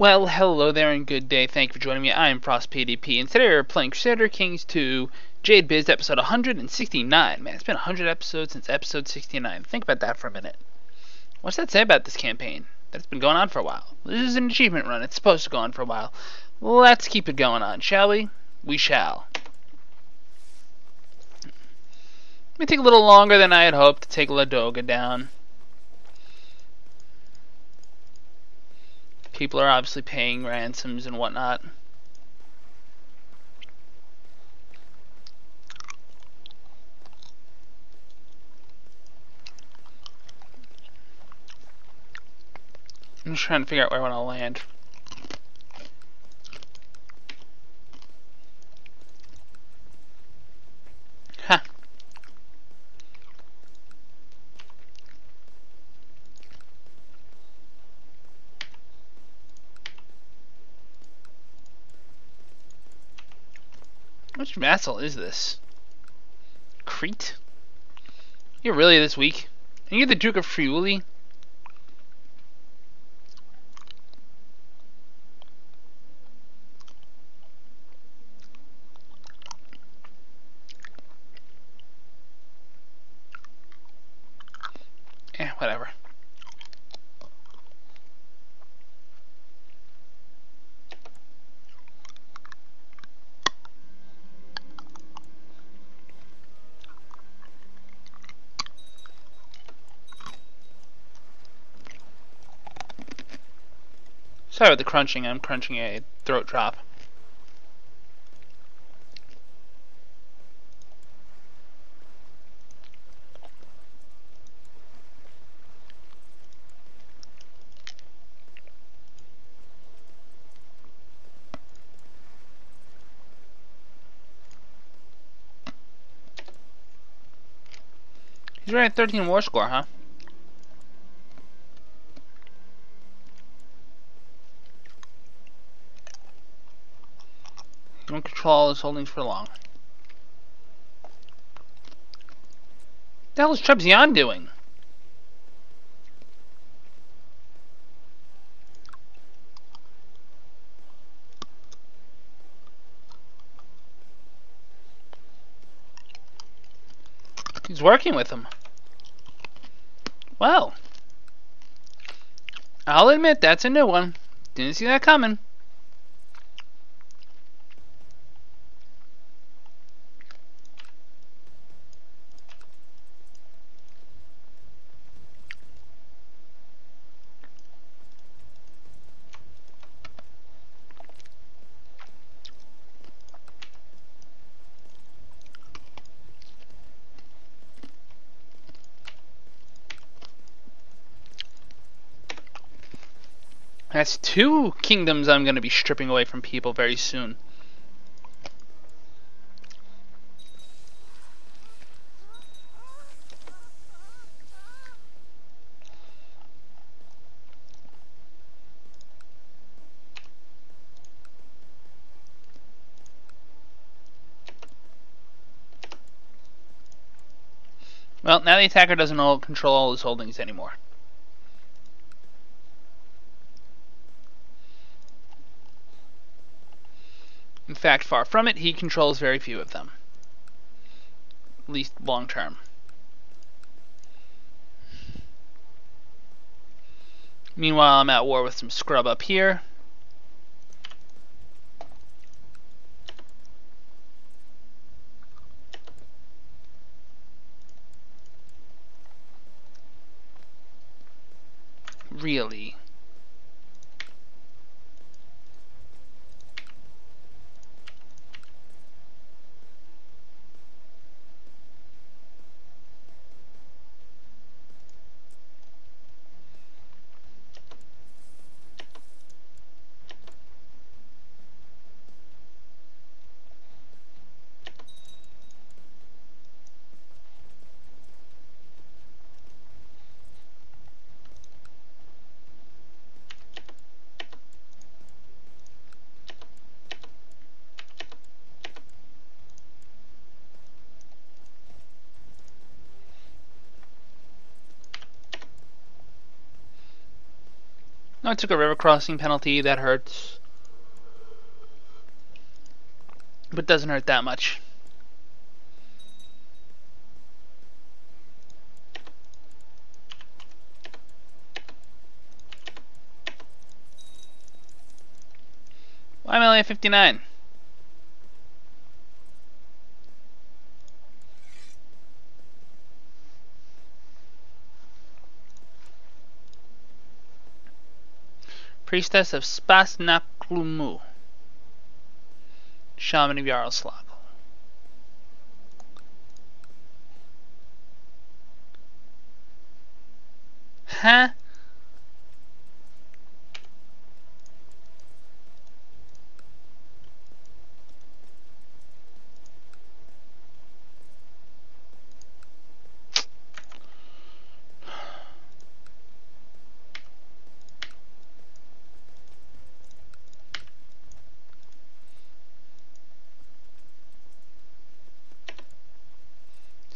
Well, hello there and good day. Thank you for joining me. I am Frost PDP, and today we're playing Crusader Kings 2 Jade Byz episode 169. Man, it's been 100 episodes since episode 69. Think about that for a minute. What's that say about this campaign? That it's been going on for a while. This is an achievement run. It's supposed to go on for a while. Let's keep it going on, shall we? We shall. It may take a little longer than I had hoped to take Ladoga down. People are obviously paying ransoms and whatnot. I'm just trying to figure out where I want to land. Which vassal is this? Crete? You're really this weak? And you're the Duke of Friuli? Sorry about the crunching, I'm crunching a throat drop. He's running 13 war score, huh? Control his holdings for long. What the hell is Trebizond doing? He's working with him. Well, I'll admit that's a new one. Didn't see that coming. That's two kingdoms I'm going to be stripping away from people very soon. Well, now the attacker doesn't all control all his holdings anymore. In fact, far from it, he controls very few of them. At least long term. Meanwhile, I'm at war with some scrub up here. Really? I took a river crossing penalty. That hurts. But doesn't hurt that much. Why am I only at 59? Priestess of Spasnaklumu. Shaman of Yaroslav. Huh?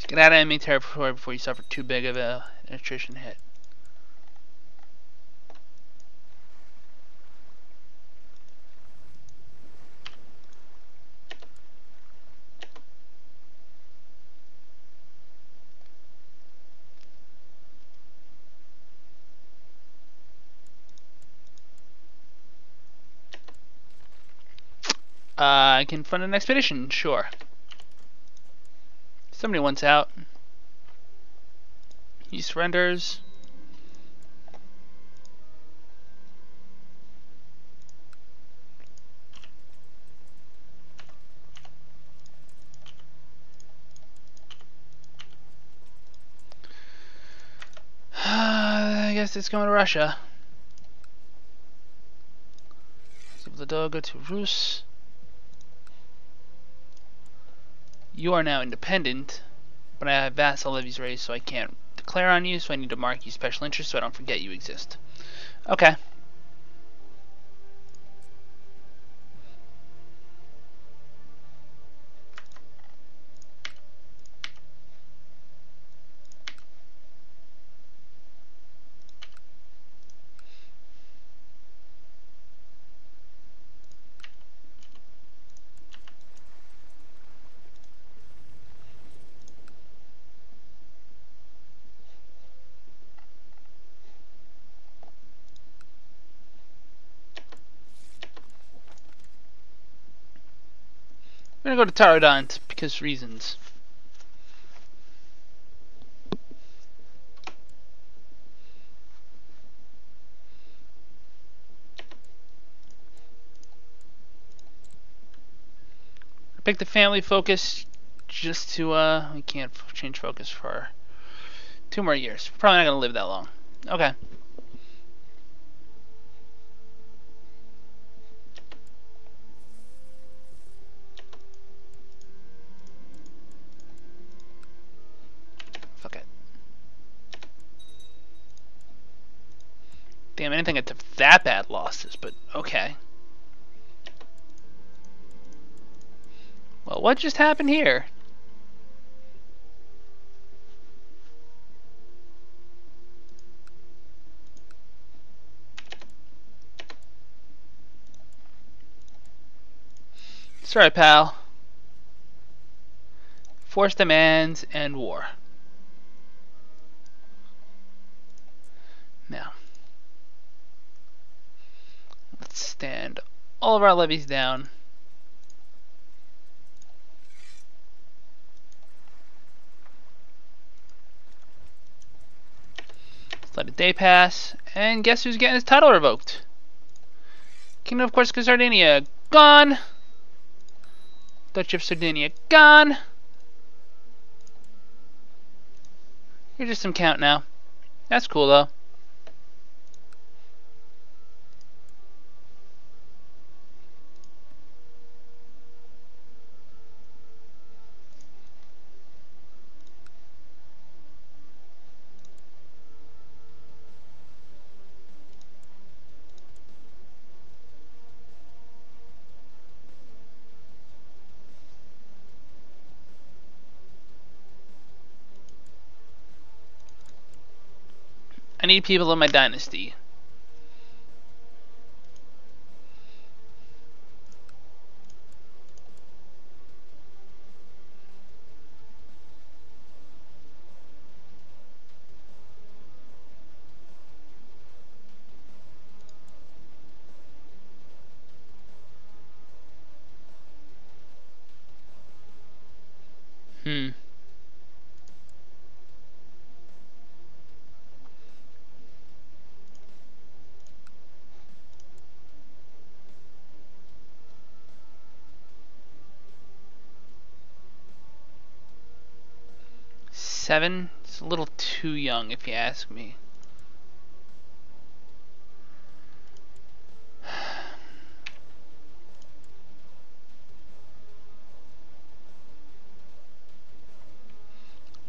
Get out of enemy territory before you suffer too big of a, an attrition hit. Uh, I can fund an expedition, sure. Somebody wants out. He surrenders. I guess it's going to Russia. The dog to Rus. You are now independent, but I have vassal levies raised, so I can't declare on you, so I need to mark you special interest so I don't forget you exist. Okay. I'm gonna go to Tarodont because reasons. I picked the family focus just to, uh, we can't change focus for two more years. Probably not gonna live that long. Okay. Well, what just happened here? Sorry, pal. Force demands and war. Now. Let's stand all of our levies down. Let a day pass, and guess who's getting his title revoked? Kingdom of Corsica Sardinia, gone! Duchy of Sardinia, gone! Here's just some count now. That's cool though. I need people in my dynasty. Seven? It's a little too young, if you ask me.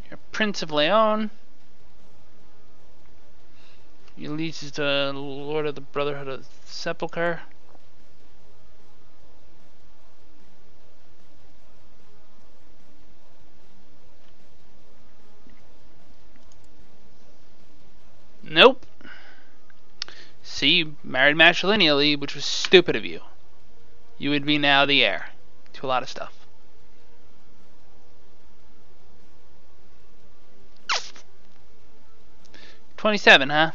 You're Prince of Leon. Ulysses the Lord of the Brotherhood of Sepulchre. Nope. See, you married matrilineally, which was stupid of you. You would be now the heir to a lot of stuff. Twenty-seven, huh?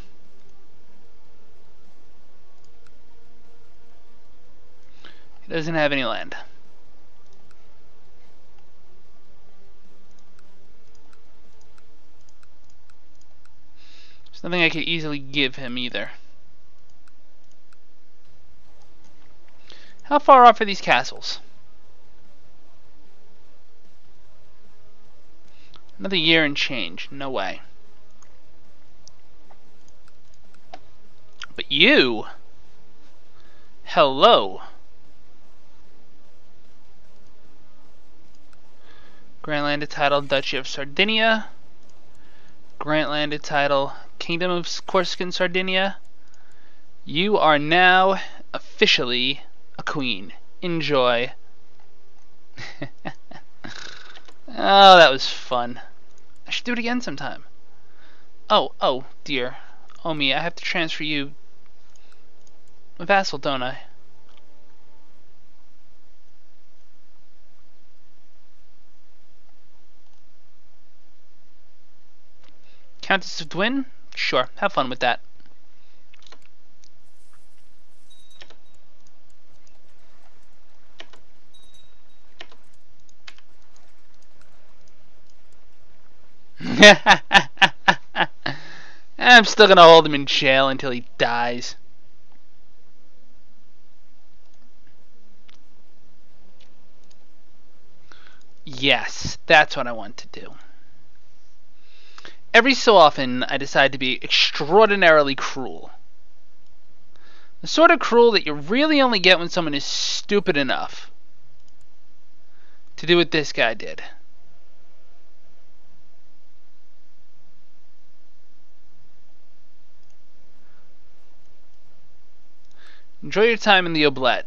He doesn't have any land. There's nothing I could easily give him either. How far off are these castles? Another year and change. No way. But you... Hello. Grant landed title Duchy of Sardinia. Grant landed title Kingdom of Corsican Sardinia. You are now officially a queen. Enjoy. oh, that was fun. I should do it again sometime. Oh, oh, dear. Oh me, I have to transfer you a vassal, don't I? Countess of Dwin? Sure, have fun with that. I'm still gonna hold him in jail until he dies. Yes, that's what I want to do every so often I decide to be extraordinarily cruel. The sort of cruel that you really only get when someone is stupid enough to do what this guy did. Enjoy your time in the oubliette.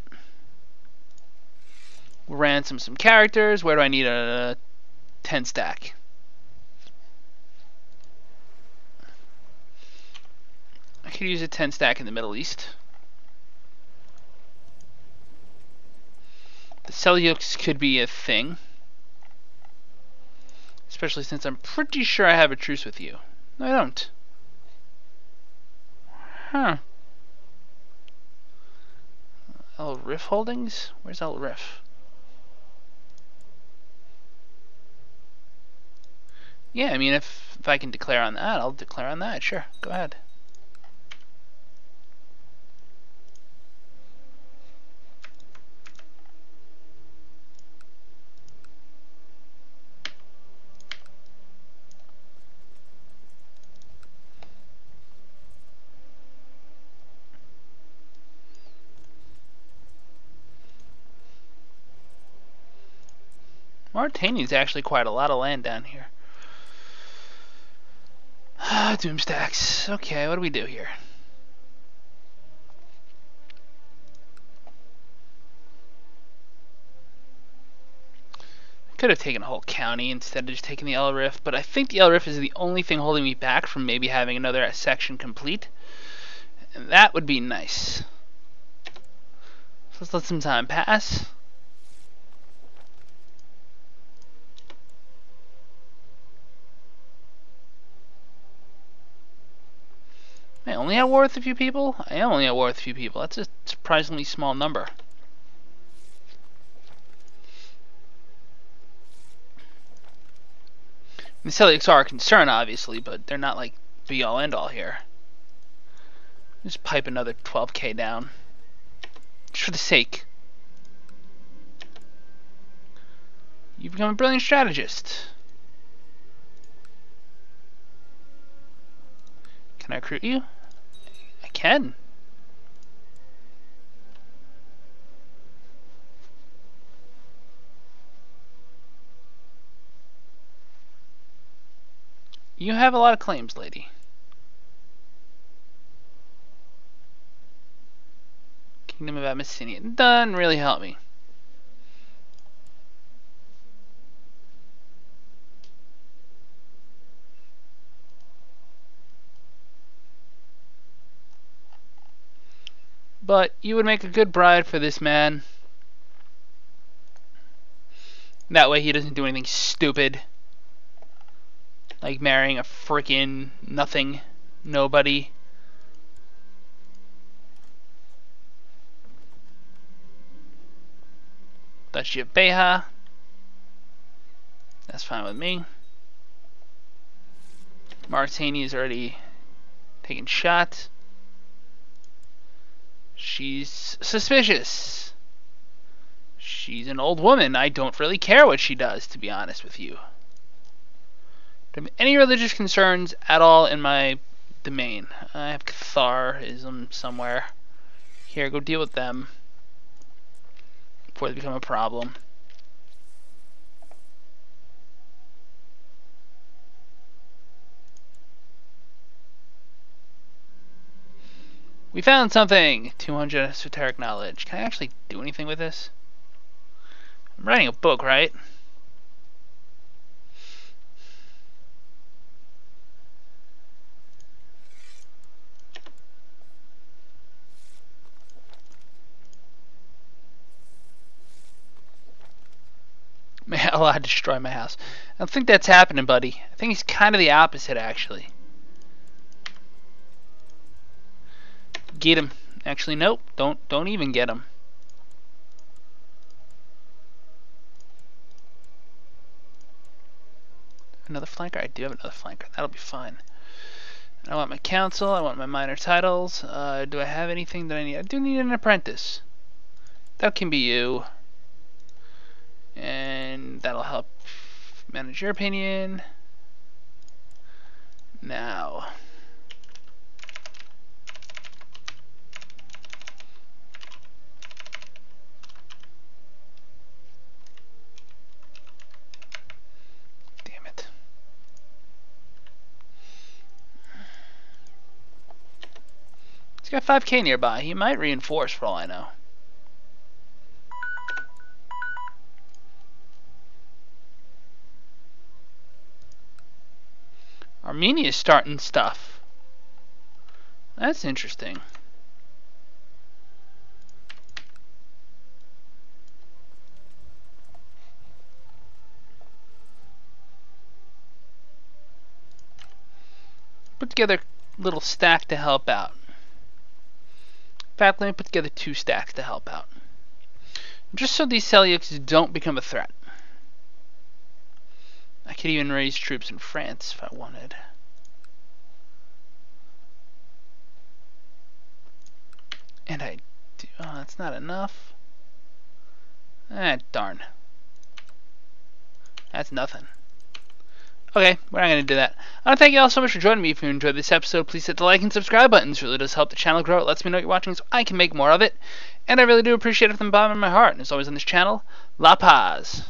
Ransom some characters. Where do I need a 10 stack? Could use a 10 stack in the Middle East. The Seljuks could be a thing. Especially since I'm pretty sure I have a truce with you. No, I don't. Huh. El Rif Holdings? Where's El Rif? Yeah, I mean, if, if I can declare on that, I'll declare on that. Sure, go ahead. Mauritania's actually quite a lot of land down here. Ah, Doomstacks. Okay, what do we do here? could have taken a whole county instead of just taking the El Rif, but I think the El Rif is the only thing holding me back from maybe having another section complete. And that would be nice. So let's let some time pass. Only at war with a few people? I am only at war with a few people. That's a surprisingly small number. The Seleucids are a concern, obviously, but they're not like be all end all here. Just pipe another 12k down. Just for the sake. You've become a brilliant strategist. Can I recruit you? Can. You have a lot of claims, lady. Kingdom of Abyssinia. Doesn't really help me. But you would make a good bride for this man. That way he doesn't do anything stupid. Like marrying a freaking nothing, nobody. That's your Beja. That's fine with me. Martini is already taking shots. She's suspicious. She's an old woman. I don't really care what she does, to be honest with you. Any religious concerns at all in my domain? I have Catharism somewhere. Here, go deal with them before they become a problem. We found something! 200 esoteric knowledge. Can I actually do anything with this? I'm writing a book, right? May Allah destroy my house. I don't think that's happening, buddy. I think he's kind of the opposite, actually. Get him. Actually, nope. Don't don't even get him. Another flanker? I do have another flanker. That'll be fine. I want my council. I want my minor titles. Uh, do I have anything that I need? I do need an apprentice. That can be you. And that'll help manage your opinion. Now. Got 5k nearby. He might reinforce for all I know. Armenia's starting stuff. That's interesting. Put together a little stack to help out fact, let me put together two stacks to help out. Just so these Seleucids don't become a threat. I could even raise troops in France if I wanted. And I do. Oh, that's not enough. Ah, darn. That's nothing. Okay, we're not going to do that. I want to thank you all so much for joining me. If you enjoyed this episode, please hit the like and subscribe buttons. It really does help the channel grow. It lets me know you're watching so I can make more of it. And I really do appreciate it from the bottom of my heart. And as always on this channel, La Paz.